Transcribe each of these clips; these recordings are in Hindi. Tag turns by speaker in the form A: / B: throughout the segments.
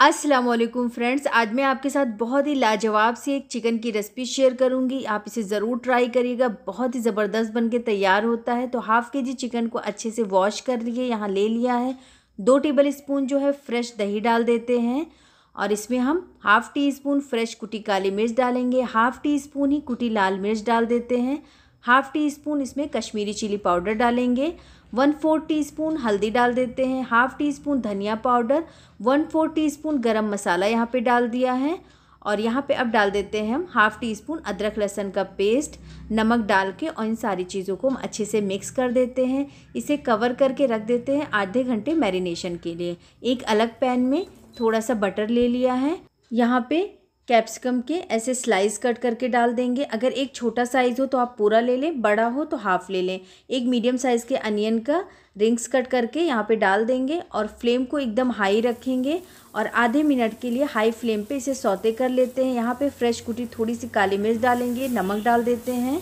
A: अस्सलाम वालेकुम फ्रेंड्स, आज मैं आपके साथ बहुत ही लाजवाब से एक चिकन की रेसिपी शेयर करूँगी। आप इसे ज़रूर ट्राई करिएगा, बहुत ही ज़बरदस्त बन के तैयार होता है। तो हाफ़ के जी चिकन को अच्छे से वॉश कर लिए, यहाँ ले लिया है। दो टेबल स्पून जो है फ्रेश दही डाल देते हैं और इसमें हम हाफ़ टी स्पून फ्रेश कुटी काली मिर्च डालेंगे। हाफ़ टी स्पून ही कुटी लाल मिर्च डाल देते हैं। हाफ़ टी स्पून इसमें कश्मीरी चिली पाउडर डालेंगे वन फोर टीस्पून हल्दी डाल देते हैं, हाफ़ टी स्पून धनिया पाउडर, वन फोर टीस्पून गरम मसाला यहाँ पे डाल दिया है और यहाँ पे अब डाल देते हैं हम हाफ़ टी स्पून अदरक लहसन का पेस्ट, नमक डाल के और इन सारी चीज़ों को हम अच्छे से मिक्स कर देते हैं। इसे कवर करके रख देते हैं आधे घंटे मैरिनेशन के लिए। एक अलग पैन में थोड़ा सा बटर ले लिया है। यहाँ पे कैप्सिकम के ऐसे स्लाइस कट करके डाल देंगे। अगर एक छोटा साइज़ हो तो आप पूरा ले लें, बड़ा हो तो हाफ़ ले लें। एक मीडियम साइज़ के अनियन का रिंग्स कट करके यहाँ पे डाल देंगे और फ्लेम को एकदम हाई रखेंगे और आधे मिनट के लिए हाई फ्लेम पे इसे सौते कर लेते हैं। यहाँ पे फ्रेश कुटी थोड़ी सी काली मिर्च डालेंगे, नमक डाल देते हैं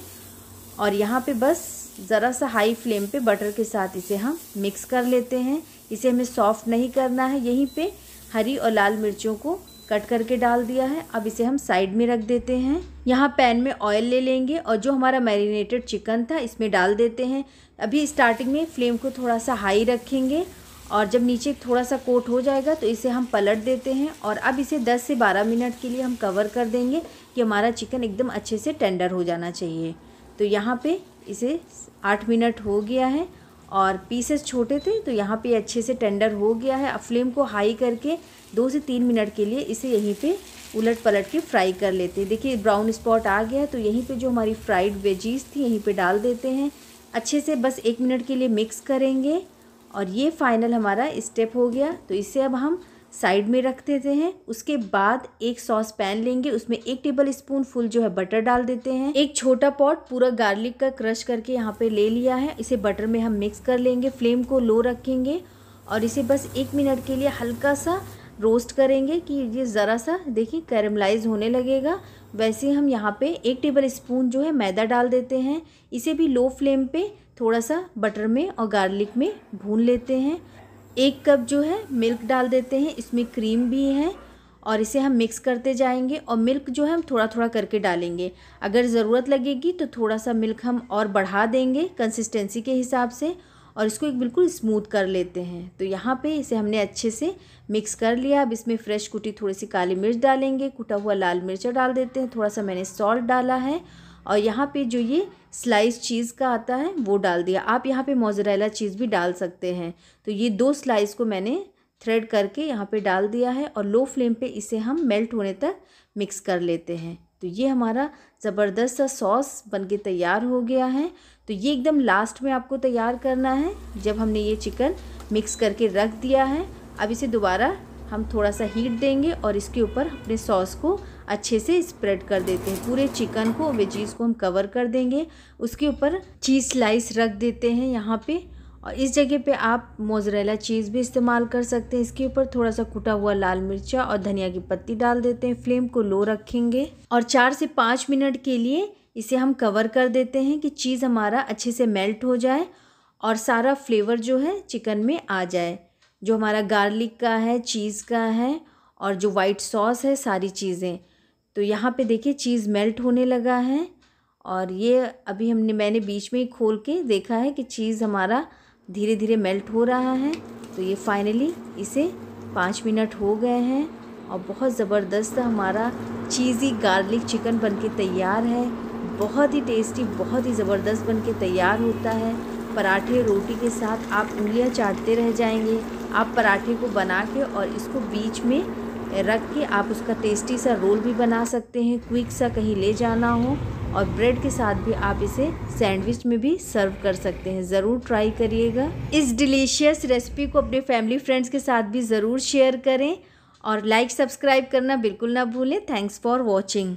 A: और यहाँ पे बस ज़रा सा हाई फ्लेम पे बटर के साथ इसे हम मिक्स कर लेते हैं। इसे हमें सॉफ्ट नहीं करना है। यहीं पे हरी और लाल मिर्चों को कट करके डाल दिया है। अब इसे हम साइड में रख देते हैं। यहाँ पैन में ऑयल ले लेंगे और जो हमारा मैरिनेटेड चिकन था, इसमें डाल देते हैं। अभी स्टार्टिंग में फ्लेम को थोड़ा सा हाई रखेंगे और जब नीचे थोड़ा सा कोट हो जाएगा तो इसे हम पलट देते हैं और अब इसे 10 से 12 मिनट के लिए हम कवर कर देंगे कि हमारा चिकन एकदम अच्छे से टेंडर हो जाना चाहिए। तो यहाँ पे इसे 8 मिनट हो गया है और पीसेस छोटे थे तो यहाँ पे अच्छे से टेंडर हो गया है। अब फ्लेम को हाई करके दो से तीन मिनट के लिए इसे यहीं पे उलट पलट के फ्राई कर लेते हैं। देखिए ब्राउन स्पॉट आ गया तो यहीं पे जो हमारी फ्राइड वेजीज थी, यहीं पे डाल देते हैं। अच्छे से बस एक मिनट के लिए मिक्स करेंगे और ये फाइनल हमारा स्टेप हो गया। तो इसे अब हम साइड में रख देते हैं। उसके बाद एक सॉस पैन लेंगे। उसमें एक टेबल स्पून फुल जो है बटर डाल देते हैं। एक छोटा पॉट पूरा गार्लिक का क्रश करके यहाँ पे ले लिया है। इसे बटर में हम मिक्स कर लेंगे। फ्लेम को लो रखेंगे और इसे बस एक मिनट के लिए हल्का सा रोस्ट करेंगे कि ये ज़रा सा देखिए कैरमलाइज होने लगेगा। वैसे हम यहाँ पे एक टेबल स्पून जो है मैदा डाल देते हैं। इसे भी लो फ्लेम पे थोड़ा सा बटर में और गार्लिक में भून लेते हैं। एक कप जो है मिल्क डाल देते हैं। इसमें क्रीम भी है और इसे हम मिक्स करते जाएँगे और मिल्क जो है, हम थोड़ा थोड़ा करके डालेंगे। अगर ज़रूरत लगेगी तो थोड़ा सा मिल्क हम और बढ़ा देंगे कंसिस्टेंसी के हिसाब से और इसको एक बिल्कुल स्मूथ कर लेते हैं। तो यहाँ पे इसे हमने अच्छे से मिक्स कर लिया। अब इसमें फ्रेश कुटी थोड़ी सी काली मिर्च डालेंगे। कुटा हुआ लाल मिर्चा डाल देते हैं। थोड़ा सा मैंने सॉल्ट डाला है और यहाँ पे जो ये स्लाइस चीज़ का आता है, वो डाल दिया। आप यहाँ पे मोजरेला चीज़ भी डाल सकते हैं। तो ये दो स्लाइस को मैंने थ्रेड करके यहाँ पे डाल दिया है और लो फ्लेम पे इसे हम मेल्ट होने तक मिक्स कर लेते हैं। तो ये हमारा ज़बरदस्त सा सॉस बन के तैयार हो गया है। तो ये एकदम लास्ट में आपको तैयार करना है, जब हमने ये चिकन मिक्स करके रख दिया है। अब इसे दोबारा हम थोड़ा सा हीट देंगे और इसके ऊपर अपने सॉस को अच्छे से स्प्रेड कर देते हैं। पूरे चिकन को वेजीज़ को हम कवर कर देंगे। उसके ऊपर चीज़ स्लाइस रख देते हैं यहाँ पे। और इस जगह पे आप मोजरेला चीज़ भी इस्तेमाल कर सकते हैं। इसके ऊपर थोड़ा सा कुटा हुआ लाल मिर्चा और धनिया की पत्ती डाल देते हैं। फ्लेम को लो रखेंगे। और चार से पाँच मिनट के लिए इसे हम कवर कर देते हैं कि चीज़ हमारा अच्छे से मेल्ट हो जाए और सारा फ्लेवर जो है चिकन में आ जाए। जो हमारा गार्लिक का है चीज़ का है और जो वाइट सॉस है, सारी चीज़ें। तो यहाँ पे देखिए चीज़ मेल्ट होने लगा है और ये अभी हमने, मैंने बीच में ही खोल के देखा है कि चीज़ हमारा धीरे धीरे मेल्ट हो रहा है। तो ये फाइनली इसे पाँच मिनट हो गए हैं और बहुत ज़बरदस्त हमारा चीज़ी गार्लिक चिकन बन के तैयार है। बहुत ही टेस्टी, बहुत ही ज़बरदस्त बन के तैयार होता है। पराठे रोटी के साथ आप उंगलियाँ चाटते रह जाएँगे। आप पराठे को बना के और इसको बीच में रख के आप उसका टेस्टी सा रोल भी बना सकते हैं क्विक सा कहीं ले जाना हो और ब्रेड के साथ भी आप इसे सैंडविच में भी सर्व कर सकते हैं। ज़रूर ट्राई करिएगा। इस डिलीशियस रेसिपी को अपने फैमिली फ्रेंड्स के साथ भी ज़रूर शेयर करें और लाइक सब्सक्राइब करना बिल्कुल ना भूलें। Thanks for watching